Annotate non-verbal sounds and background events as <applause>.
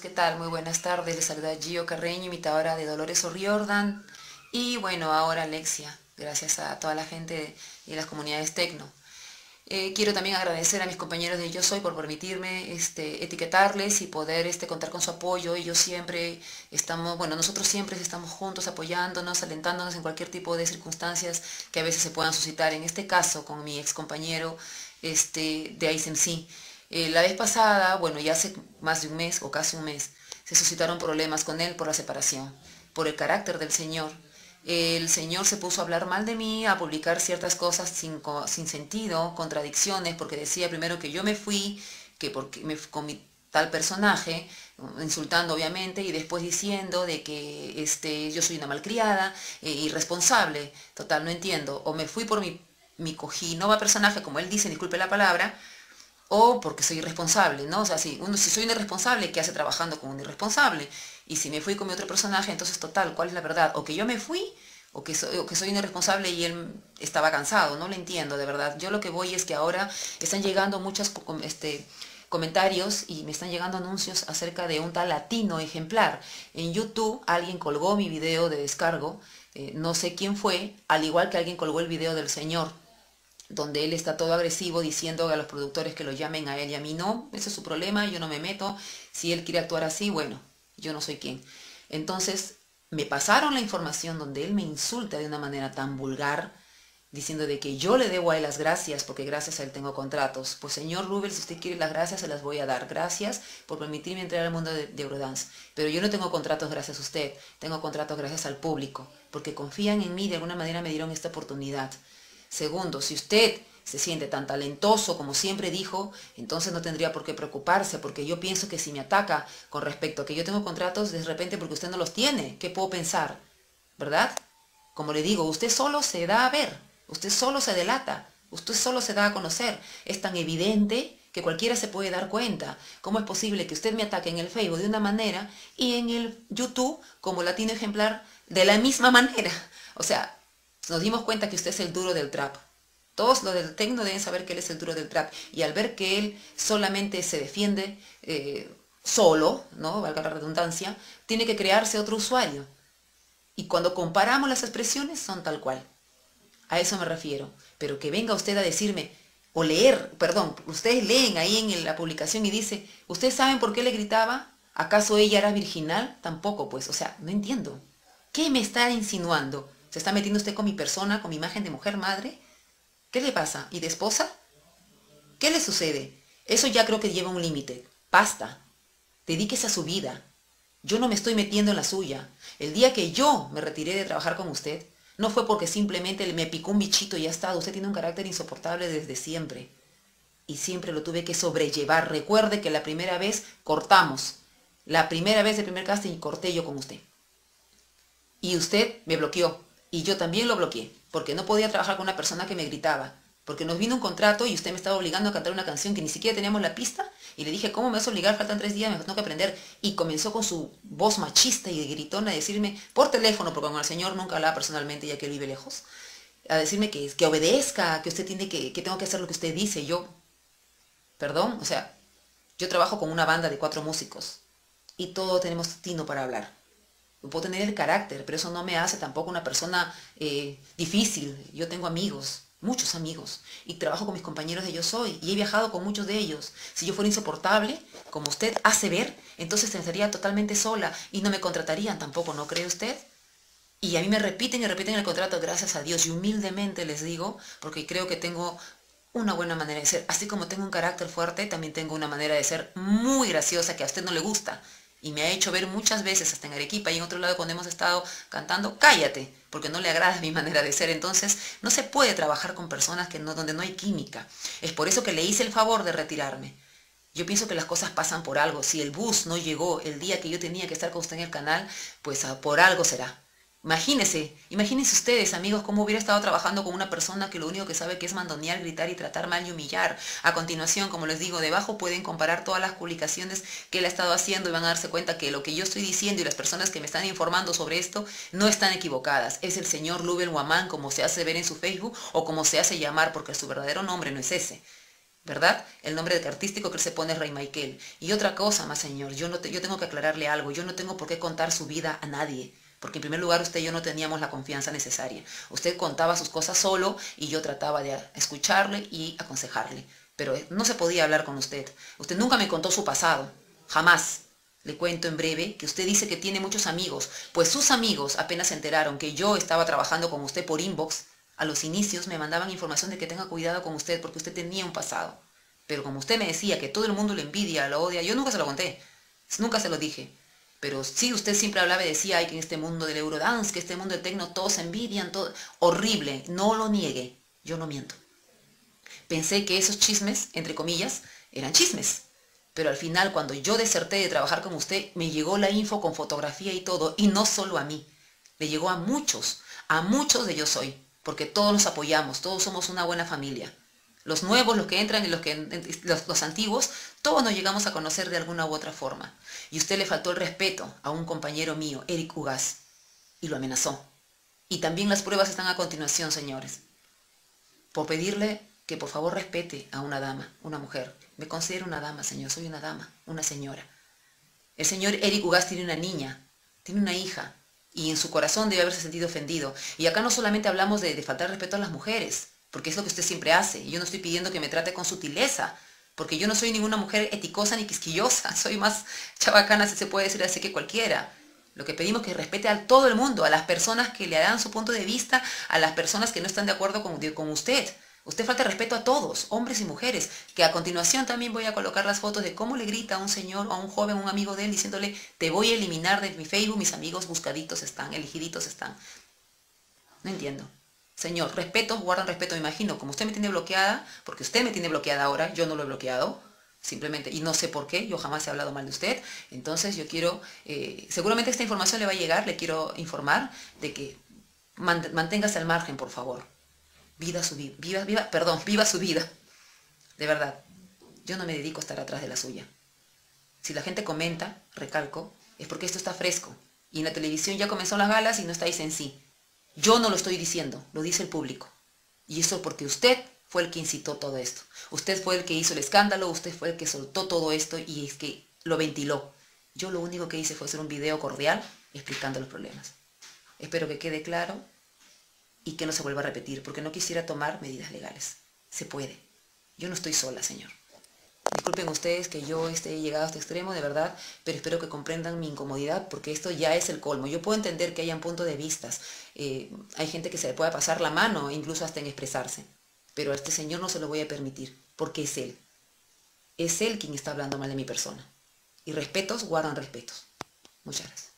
¿Qué tal? Muy buenas tardes. Les saluda Gio Carreño, imitadora de Dolores O'Riordan. Y bueno, ahora Alexia, gracias a toda la gente y las comunidades tecno. Eh, quiero también agradecer a mis compañeros de Yo Soy por permitirme este, etiquetarles y poder este, contar con su apoyo. Ellos siempre estamos, bueno, nosotros siempre estamos juntos apoyándonos, alentándonos en cualquier tipo de circunstancias que a veces se puedan suscitar. En este caso, con mi ex compañero este, de ICMC. Eh, la vez pasada, bueno, ya hace más de un mes o casi un mes, se suscitaron problemas con él por la separación, por el carácter del Señor. El Señor se puso a hablar mal de mí, a publicar ciertas cosas sin, sin sentido, contradicciones, porque decía primero que yo me fui, que porque me con mi tal personaje, insultando obviamente, y después diciendo de que este, yo soy una malcriada, e irresponsable, total, no entiendo, o me fui por mi, mi cojinova personaje, como él dice, disculpe la palabra, o porque soy irresponsable, ¿no? O sea, si, uno, si soy irresponsable, ¿qué hace trabajando con un irresponsable? Y si me fui con mi otro personaje, entonces total, ¿cuál es la verdad? O que yo me fui, o que, soy, un irresponsable y él estaba cansado, no lo entiendo, de verdad. Yo lo que voy es que ahora están llegando muchos este, comentarios y me están llegando anuncios acerca de un tal latino ejemplar. En YouTube alguien colgó mi video de descargo, eh, no sé quién fue, al igual que alguien colgó el video del señor donde él está todo agresivo diciendo a los productores que lo llamen a él y a mí no, ese es su problema, yo no me meto, si él quiere actuar así, bueno, yo no soy quien. Entonces, me pasaron la información donde él me insulta de una manera tan vulgar, diciendo de que yo le debo a él las gracias porque gracias a él tengo contratos. Pues señor Rubel, si usted quiere las gracias, se las voy a dar. Gracias por permitirme entrar al mundo de, de Eurodance. Pero yo no tengo contratos gracias a usted, tengo contratos gracias al público, porque confían en mí, de alguna manera me dieron esta oportunidad. Segundo, si usted se siente tan talentoso como siempre dijo, entonces no tendría por qué preocuparse, porque yo pienso que si me ataca con respecto a que yo tengo contratos, de repente porque usted no los tiene, ¿qué puedo pensar? ¿Verdad? Como le digo, usted solo se da a ver, usted solo se delata, usted solo se da a conocer. Es tan evidente que cualquiera se puede dar cuenta. ¿Cómo es posible que usted me ataque en el Facebook de una manera y en el YouTube como latino ejemplar de la misma <laughs> manera? O sea, nos dimos cuenta que usted es el duro del trap. Todos los del tecno deben saber que él es el duro del trap. Y al ver que él solamente se defiende eh, solo, ¿no? Valga la redundancia, tiene que crearse otro usuario. Y cuando comparamos las expresiones son tal cual. A eso me refiero. Pero que venga usted a decirme, o leer, perdón, ustedes leen ahí en la publicación y dice, ¿ustedes saben por qué le gritaba? ¿Acaso ella era virginal? Tampoco, pues, o sea, no entiendo. ¿Qué me está insinuando? ¿Se está metiendo usted con mi persona, con mi imagen de mujer madre? ¿Qué le pasa? ¿Y de esposa? ¿Qué le sucede? Eso ya creo que lleva un límite. Basta. Dedíquese a su vida. Yo no me estoy metiendo en la suya. El día que yo me retiré de trabajar con usted, no fue porque simplemente me picó un bichito y ya está. Usted tiene un carácter insoportable desde siempre. Y siempre lo tuve que sobrellevar. Recuerde que la primera vez cortamos. La primera vez del primer casting corté yo con usted. Y usted me bloqueó. Y yo también lo bloqueé, porque no podía trabajar con una persona que me gritaba, porque nos vino un contrato y usted me estaba obligando a cantar una canción que ni siquiera teníamos la pista, y le dije, ¿cómo me vas a obligar? Faltan tres días, me tengo que aprender. Y comenzó con su voz machista y gritona a decirme, por teléfono, porque con el señor nunca hablaba personalmente, ya que él vive lejos, a decirme que, que obedezca, que usted tiene que, que tengo que hacer lo que usted dice. Yo, perdón, o sea, yo trabajo con una banda de cuatro músicos, y todos tenemos tino para hablar puedo tener el carácter, pero eso no me hace tampoco una persona eh, difícil. Yo tengo amigos, muchos amigos, y trabajo con mis compañeros de Yo Soy, y he viajado con muchos de ellos. Si yo fuera insoportable, como usted hace ver, entonces estaría totalmente sola y no me contratarían tampoco, ¿no cree usted? Y a mí me repiten y repiten el contrato, gracias a Dios, y humildemente les digo, porque creo que tengo una buena manera de ser. Así como tengo un carácter fuerte, también tengo una manera de ser muy graciosa que a usted no le gusta y me ha hecho ver muchas veces, hasta en Arequipa y en otro lado cuando hemos estado cantando, cállate, porque no le agrada <laughs> mi manera de ser. Entonces, no se puede trabajar con personas que no, donde no hay química. Es por eso que le hice el favor de retirarme. Yo pienso que las cosas pasan por algo. Si el bus no llegó el día que yo tenía que estar con usted en el canal, pues ah, por algo será. Imagínense, imagínense ustedes, amigos, cómo hubiera estado trabajando con una persona que lo único que sabe que es mandonear, gritar y tratar mal y humillar. A continuación, como les digo, debajo pueden comparar todas las publicaciones que él ha estado haciendo y van a darse cuenta que lo que yo estoy diciendo y las personas que me están informando sobre esto no están equivocadas. Es el señor Lubel Guamán, como se hace ver en su Facebook o como se hace llamar, porque su verdadero nombre no es ese. ¿verdad? El nombre artístico que se pone es Rey Michael. Y otra cosa más, señor, yo, no yo tengo que aclararle algo, yo no tengo por qué contar su vida a nadie. Porque en primer lugar usted y yo no teníamos la confianza necesaria. Usted contaba sus cosas solo y yo trataba de escucharle y aconsejarle. Pero no se podía hablar con usted. Usted nunca me contó su pasado. Jamás. Le cuento en breve que usted dice que tiene muchos amigos. Pues sus amigos apenas se enteraron que yo estaba trabajando con usted por inbox. A los inicios me mandaban información de que tenga cuidado con usted porque usted tenía un pasado. Pero como usted me decía que todo el mundo lo envidia, lo odia, yo nunca se lo conté. Nunca se lo dije. Pero sí, usted siempre hablaba y decía, ay, que en este mundo del Eurodance, que este mundo del tecno, todos envidian, todo. Horrible, no lo niegue, yo no miento. Pensé que esos chismes, entre comillas, eran chismes. Pero al final, cuando yo deserté de trabajar con usted, me llegó la info con fotografía y todo, y no solo a mí. Le llegó a muchos, a muchos de yo soy, porque todos nos apoyamos, todos somos una buena familia. Los nuevos, los que entran y los, que, los, antiguos, todos nos llegamos a conocer de alguna u otra forma. Y usted le faltó el respeto a un compañero mío, Eric Ugas, y lo amenazó. Y también las pruebas están a continuación, señores. Por pedirle que por favor respete a una dama, una mujer. Me considero una dama, señor, soy una dama, una señora. El señor Eric Ugas tiene una niña, tiene una hija, y en su corazón debe haberse sentido ofendido. Y acá no solamente hablamos de, de faltar respeto a las mujeres, porque es lo que usted siempre hace. Yo no estoy pidiendo que me trate con sutileza, porque yo no soy ninguna mujer eticosa ni quisquillosa, <laughs> soy más chabacana, si se puede decir así, que cualquiera. Lo que pedimos es que respete a todo el mundo, a las personas que le dan su punto de vista, a las personas que no están de acuerdo con, con usted. Usted falta respeto a todos, hombres y mujeres, que a continuación también voy a colocar las fotos de cómo le grita a un señor o a un joven, un amigo de él, diciéndole, te voy a eliminar de mi Facebook, mis amigos buscaditos están, elegiditos están. No entiendo. Señor, respeto, guardan respeto, me imagino, como usted me tiene bloqueada, porque usted me tiene bloqueada ahora, yo no lo he bloqueado, simplemente, y no sé por qué, yo jamás he hablado mal de usted, entonces yo quiero, eh, seguramente esta información le va a llegar, le quiero informar de que manténgase al margen, por favor. Vida su vida, viva, viva, perdón, viva su vida. De verdad, yo no me dedico a estar atrás de la suya. Si la gente comenta, recalco, es porque esto está fresco. Y en la televisión ya comenzó las galas y no estáis en sí. Yo no lo estoy diciendo, lo dice el público. Y eso porque usted fue el que incitó todo esto. Usted fue el que hizo el escándalo, usted fue el que soltó todo esto y es que lo ventiló. Yo lo único que hice fue hacer un video cordial explicando los problemas. Espero que quede claro y que no se vuelva a repetir, porque no quisiera tomar medidas legales. Se puede. Yo no estoy sola, señor. Disculpen ustedes que yo esté llegado a este extremo, de verdad, pero espero que comprendan mi incomodidad porque esto ya es el colmo. Yo puedo entender que hayan puntos de vistas. Eh, hay gente que se le pueda pasar la mano, incluso hasta en expresarse. Pero a este señor no se lo voy a permitir, porque es él. Es él quien está hablando mal de mi persona. Y respetos guardan respetos. Muchas gracias.